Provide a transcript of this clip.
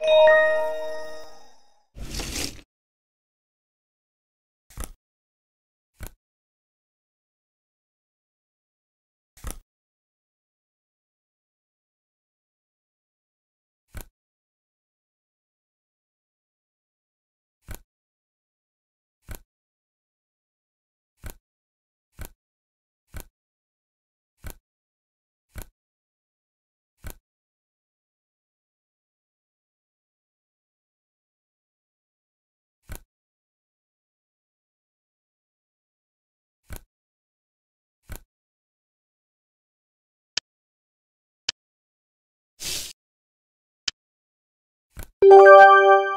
Música Música